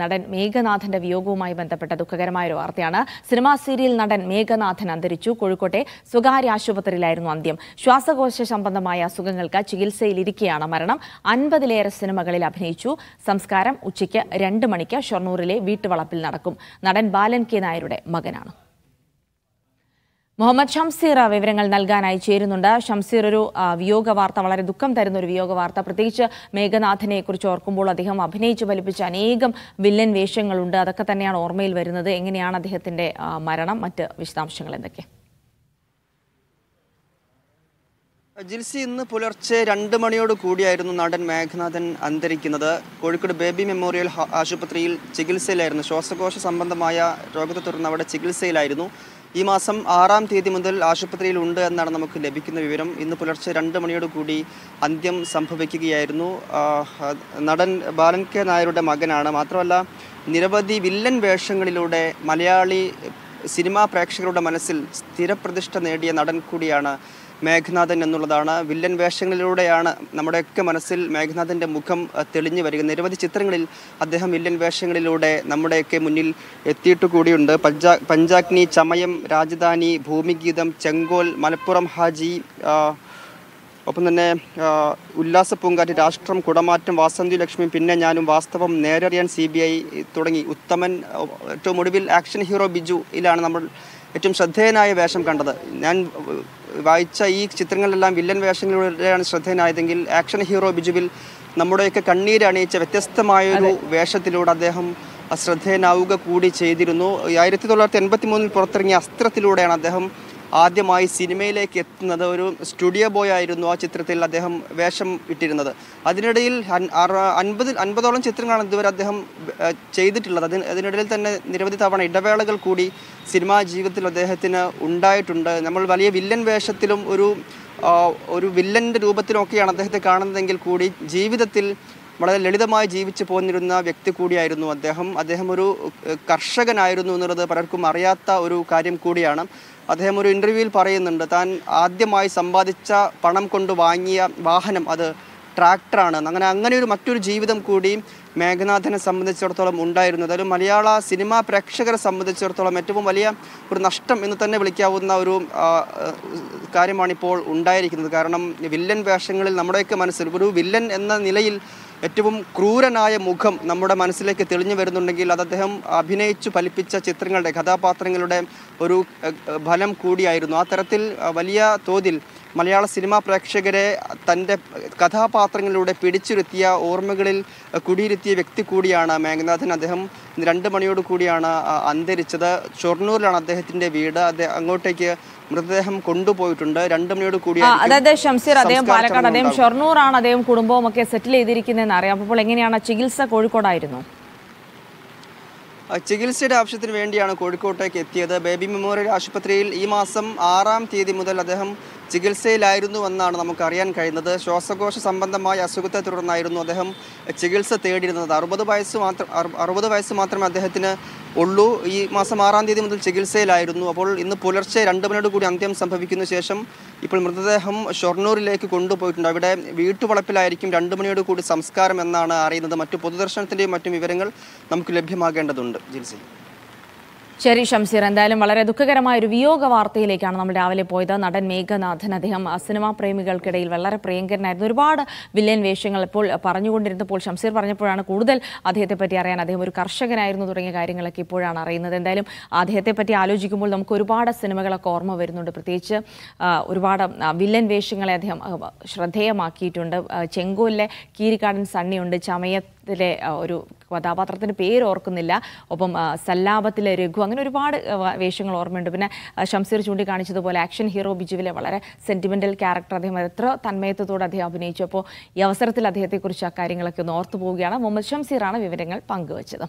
നടൻ മേഘനാഥന്റെ വിയോഗവുമായി ബന്ധപ്പെട്ട ദുഃഖകരമായ ഒരു വാർത്തയാണ്. സിനിമാ സീരിയൽ നടൻ മേഘനാഥൻ അന്തരിച്ചു. കോഴിക്കോട്ടെ സ്വകാര്യ ആശുപത്രിയിലായിരുന്നു അന്ത്യം. ശ്വാസകോശ സംബന്ധമായ അസുഖങ്ങൾക്ക് ചികിത്സയിലിരിക്കെയാണ് മരണം. അൻപതിലേറെ സിനിമകളിൽ അഭിനയിച്ചു. സംസ്കാരം ഉച്ചയ്ക്ക് രണ്ട് മണിക്ക് ഷൊർണൂരിലെ വീട്ടുവളപ്പിൽ നടക്കും. നടൻ ബാലൻ കെ നായരുടെ മകനാണ്. മുഹമ്മദ് ഷംസീർ വിവരങ്ങൾ നൽകാനായി ചേരുന്നുണ്ട്. ഷംസീർ ഒരു വിയോഗ വാർത്ത വളരെ ദുഃഖം തരുന്ന ഒരു വിയോഗ വാർത്ത പ്രത്യേകിച്ച് മേഘനാഥനെ കുറിച്ച് ഓർക്കുമ്പോൾ അദ്ദേഹം അഭിനയിച്ചു ഫലിപ്പിച്ച അനേകം വില്ലൻ വേഷങ്ങളുണ്ട്. അതൊക്കെ തന്നെയാണ് ഓർമ്മയിൽ വരുന്നത്. എങ്ങനെയാണ് അദ്ദേഹത്തിന്റെ മരണം? മറ്റ് വിശദാംശങ്ങൾ എന്തൊക്കെ? ജിൽസി ഇന്ന് പുലർച്ചെ രണ്ട് മണിയോട് കൂടിയായിരുന്നു നടൻ മേഘനാഥൻ അന്തരിക്കുന്നത്. കോഴിക്കോട് ബേബി മെമ്മോറിയൽ ആശുപത്രിയിൽ ചികിത്സയിലായിരുന്നു. ശ്വാസകോശ സംബന്ധമായ രോഗത്തെ തുടർന്ന് അവിടെ ചികിത്സയിലായിരുന്നു. ഈ മാസം ആറാം തീയതി മുതൽ ആശുപത്രിയിൽ ഉണ്ട് എന്നാണ് നമുക്ക് ലഭിക്കുന്ന വിവരം. ഇന്ന് പുലർച്ചെ രണ്ട് മണിയോട് കൂടി അന്ത്യം സംഭവിക്കുകയായിരുന്നു. നടൻ ബാലൻ കെ നായരുടെ മകനാണ്. മാത്രമല്ല നിരവധി വില്ലൻ വേഷങ്ങളിലൂടെ മലയാളി സിനിമാ പ്രേക്ഷകരുടെ മനസ്സിൽ സ്ഥിരപ്രതിഷ്ഠ നേടിയ നടൻ കൂടിയാണ് മേഘനാഥൻ എന്നുള്ളതാണ്. വില്ലൻ വേഷങ്ങളിലൂടെയാണ് നമ്മുടെയൊക്കെ മനസ്സിൽ മേഘനാഥന്റെ മുഖം തെളിഞ്ഞു വരിക. നിരവധി ചിത്രങ്ങളിൽ അദ്ദേഹം വില്ലൻ വേഷങ്ങളിലൂടെ നമ്മുടെയൊക്കെ മുന്നിൽ എത്തിയിട്ട് കൂടിയുണ്ട്. പഞ്ചാ പഞ്ചാഗ്നി ചമയം രാജധാനി ഭൂമിഗീതം ചെങ്കോൽ മലപ്പുറം ഹാജി ഒപ്പം തന്നെ ഉല്ലാസ പൂങ്കാറ്റ് രാഷ്ട്രം കുടമാറ്റം വാസന്തി ലക്ഷ്മി പിന്നെ ഞാനും വാസ്തവം നേരറിയാൻ സി ബി ഐ തുടങ്ങി. ഉത്തമൻ ഏറ്റവും ഒടുവിൽ ആക്ഷൻ ഹീറോ ബിജു ഇതിലാണ് നമ്മൾ ഏറ്റവും ശ്രദ്ധേയനായ വേഷം കണ്ടത്. ഞാൻ വായിച്ച ഈ ചിത്രങ്ങളിലെല്ലാം വില്ലൻ വേഷങ്ങളിലൂടെയാണ് ശ്രദ്ധേയനായതെങ്കിൽ ആക്ഷൻ ഹീറോ ബിജുവിൽ നമ്മുടെയൊക്കെ കണ്ണീരണിയിച്ച വ്യത്യസ്തമായൊരു വേഷത്തിലൂടെ അദ്ദേഹം ശ്രദ്ധേയനാവുക കൂടി ചെയ്തിരുന്നു. ആയിരത്തി തൊള്ളായിരത്തി എൺപത്തി മൂന്നിൽ പുറത്തിറങ്ങിയ അസ്ത്രത്തിലൂടെയാണ് അദ്ദേഹം ആദ്യമായി സിനിമയിലേക്ക് എത്തുന്നത് ഒരു സ്റ്റുഡിയോ ബോയ് ആയിരുന്നു ആ ചിത്രത്തിൽ അദ്ദേഹം വേഷം ഇട്ടിരുന്നത്. അതിനിടയിൽ അൻപത് അൻപതോളം ചിത്രങ്ങളാണ് ഇതുവരെ അദ്ദേഹം ചെയ്തിട്ടുള്ളത്. അതിന് അതിനിടയിൽ തന്നെ നിരവധി തവണ ഇടവേളകൾ കൂടി സിനിമാ ജീവിതത്തിൽ അദ്ദേഹത്തിന് ഉണ്ടായിട്ടുണ്ട്. നമ്മൾ വലിയ വില്ലൻ വേഷത്തിലും ഒരു ഒരു വില്ലന്റെ രൂപത്തിലൊക്കെയാണ് അദ്ദേഹത്തെ കാണുന്നതെങ്കിൽ കൂടി ജീവിതത്തിൽ വളരെ ലളിതമായി ജീവിച്ചു പോന്നിരുന്ന വ്യക്തി കൂടിയായിരുന്നു അദ്ദേഹം. അദ്ദേഹം ഒരു കർഷകനായിരുന്നു എന്നുള്ളത് പലർക്കും അറിയാത്ത ഒരു കാര്യം കൂടിയാണ്. അദ്ദേഹം ഒരു ഇന്റർവ്യൂവിൽ പറയുന്നുണ്ട് താൻ ആദ്യമായി സമ്പാദിച്ച പണം കൊണ്ട് വാങ്ങിയ വാഹനം അത് ട്രാക്ടറാണ്. അങ്ങനെ അങ്ങനെ ഒരു മറ്റൊരു ജീവിതം കൂടി മേഘനാഥനെ സംബന്ധിച്ചിടത്തോളം ഉണ്ടായിരുന്നു. അതായത് മലയാള സിനിമാ പ്രേക്ഷകരെ സംബന്ധിച്ചിടത്തോളം ഏറ്റവും വലിയ ഒരു നഷ്ടം എന്ന് തന്നെ വിളിക്കാവുന്ന ഒരു കാര്യമാണിപ്പോൾ ഉണ്ടായിരിക്കുന്നത്. കാരണം വില്ലൻ വേഷങ്ങളിൽ നമ്മുടെയൊക്കെ മനസ്സിൽ ഒരു വില്ലൻ എന്ന നിലയിൽ ഏറ്റവും ക്രൂരനായ മുഖം നമ്മുടെ മനസ്സിലേക്ക് തെളിഞ്ഞു വരുന്നുണ്ടെങ്കിൽ അത് അദ്ദേഹം അഭിനയിച്ചു ഫലിപ്പിച്ച ചിത്രങ്ങളുടെ കഥാപാത്രങ്ങളുടെ ഒരു ഫലം കൂടിയായിരുന്നു. ആ തരത്തിൽ വലിയ തോതിൽ മലയാള സിനിമാ പ്രേക്ഷകരെ തന്റെ കഥാപാത്രങ്ങളിലൂടെ പിടിച്ചിരുത്തിയ ഓർമ്മകളിൽ കുടിയിരുത്തിയ വ്യക്തി കൂടിയാണ് മേഘനാഥൻ. അദ്ദേഹം രണ്ട് മണിയോട് കൂടിയാണ് അന്തരിച്ചത്. ഷൊർണൂരിലാണ് അദ്ദേഹത്തിന്റെ വീട്. അദ്ദേഹം അങ്ങോട്ടേക്ക് മൃതദേഹം കൊണ്ടുപോയിട്ടുണ്ട്. രണ്ട് മണിയോട് കൂടി അതായത് ഷംസീർ അദ്ദേഹം പാലക്കാട് അദ്ദേഹം. ഷൊർണൂറാണ് അദ്ദേഹം കുടുംബവും ഒക്കെ സെറ്റിൽ ചെയ്തിരിക്കുന്നതെന്ന് അറിയാം. അപ്പോൾ എങ്ങനെയാണ് ചികിത്സ കോഴിക്കോടായിരുന്നു? ചികിത്സയുടെ ആവശ്യത്തിന് വേണ്ടിയാണ് കോഴിക്കോട്ടേക്ക് എത്തിയത്. ബേബി മെമ്മോറിയൽ ആശുപത്രിയിൽ ഈ മാസം ആറാം തീയതി മുതൽ അദ്ദേഹം ചികിത്സയിലായിരുന്നു എന്നാണ് നമുക്കറിയാൻ കഴിയുന്നത്. ശ്വാസകോശ സംബന്ധമായ അസുഖത്തെ തുടർന്നായിരുന്നു അദ്ദേഹം ചികിത്സ തേടിയിരുന്നത്. അറുപത് വയസ്സ് മാത്രം അറു- അറുപത് വയസ്സ് മാത്രമേ അദ്ദേഹത്തിന് ഉള്ളൂ. ഈ മാസം ആറാം തീയതി മുതൽ ചികിത്സയിലായിരുന്നു. അപ്പോൾ ഇന്ന് പുലർച്ചെ രണ്ട് മണിയോട് കൂടി അന്ത്യം സംഭവിക്കുന്ന ശേഷം ഇപ്പോൾ മൃതദേഹം ഷൊർണൂരിലേക്ക് കൊണ്ടുപോയിട്ടുണ്ട്. അവിടെ വീട്ടുവളപ്പിലായിരിക്കും രണ്ട് മണിയോട് കൂടി സംസ്കാരം എന്നാണ് അറിയുന്നത്. മറ്റു പൊതുദർശനത്തിന്റെയും മറ്റും വിവരങ്ങൾ നമുക്ക് ലഭ്യമാകേണ്ടതുണ്ട്. ജിൽസി ശരി ഷംസീർ എന്തായാലും വളരെ ദുഃഖകരമായ ഒരു വിയോഗ വാർത്തയിലേക്കാണ് നമ്മൾ രാവിലെ പോയത്. നടൻ മേഘനാഥൻ അദ്ദേഹം സിനിമാ പ്രേമികൾക്കിടയിൽ വളരെ പ്രിയങ്കരനായിരുന്നു. ഒരുപാട് വില്ലൻ വേഷങ്ങൾ ഇപ്പോൾ പറഞ്ഞുകൊണ്ടിരുന്നപ്പോൾ ഷംസീർ പറഞ്ഞപ്പോഴാണ് കൂടുതൽ അദ്ദേഹത്തെ പറ്റി അറിയാൻ അദ്ദേഹം ഒരു കർഷകനായിരുന്നു തുടങ്ങിയ കാര്യങ്ങളൊക്കെ ഇപ്പോഴാണ് അറിയുന്നത്. എന്തായാലും അദ്ദേഹത്തെ പറ്റി ആലോചിക്കുമ്പോൾ നമുക്ക് ഒരുപാട് സിനിമകളൊക്കെ ഓർമ്മ വരുന്നുണ്ട്. പ്രത്യേകിച്ച് ഒരുപാട് വില്ലൻ വേഷങ്ങളെ അദ്ദേഹം ശ്രദ്ധേയമാക്കിയിട്ടുണ്ട്. ചെങ്കോലിലെ കീരിക്കാടൻ സണ്ണിയുണ്ട്. ചമയത്തിലെ ഒരു കഥാപാത്രത്തിന്റെ പേര് ഓർക്കുന്നില്ല ഒപ്പം സല്ലാപത്തിലെ രഘു അങ്ങനെ ഒരുപാട് വേഷങ്ങൾ ഓർമ്മയുണ്ട്. പിന്നെ ഷംസീർ ചൂണ്ടിക്കാണിച്ചതുപോലെ ആക്ഷൻ ഹീറോ ബിജുവിലെ വളരെ സെന്റിമെന്റൽ ക്യാരക്ടർ അദ്ദേഹം എത്ര തന്മയത്വത്തോടെ അദ്ദേഹം അഭിനയിച്ചു. അപ്പോൾ ഈ അവസരത്തിൽ അദ്ദേഹത്തെക്കുറിച്ച് ആ കാര്യങ്ങളൊക്കെ ഒന്ന് ഓർത്തു പോവുകയാണ് മുഹമ്മദ് ഷംസീറാണ് വിവരങ്ങൾ പങ്കുവച്ചത്.